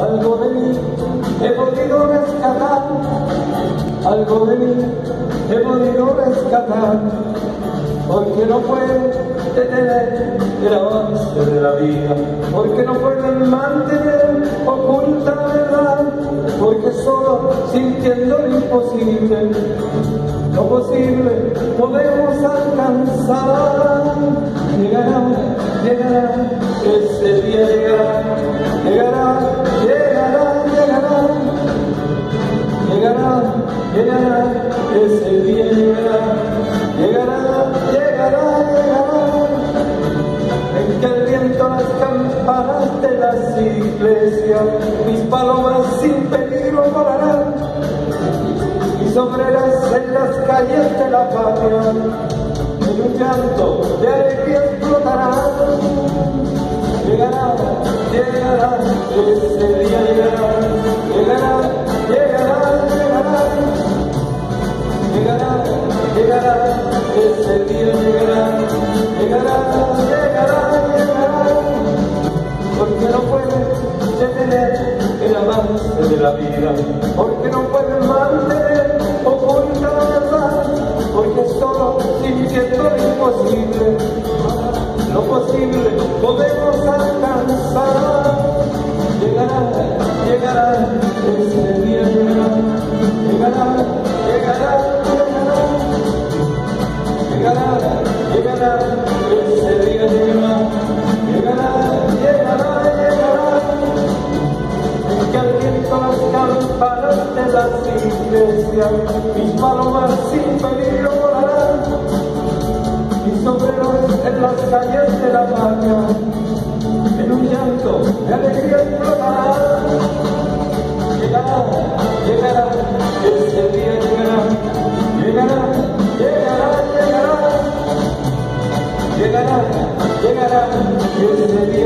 algo de mí he podido rescatar, algo de mí he podido rescatar, porque no puede detener el avance de la vida, porque no pueden mantener oculta la verdad, porque solo sintiendo lo imposible, lo posible podemos alcanzar. Ese día llegará, llegará, llegará, llegará, llegará, llegará, ese día llegará, llegará, llegará, llegará. En que el viento las campanas de las iglesias, mis palomas sin peligro volarán y sobre las, en las calles de la patria, en un llanto de alegría explotará. De la vida, porque no puede mantener oculta la verdad, porque solo sintiendo lo imposible, lo posible podemos las iglesias, mis palomas sin peligro volarán. Mis sombreros en las calles de la patria, en un llanto de alegría explotarán. Llegará, llegará, ese día llegará, llegará, llegará, llegará. Llegará, llegará, ese día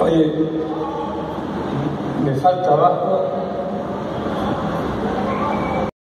Oye, me falta abajo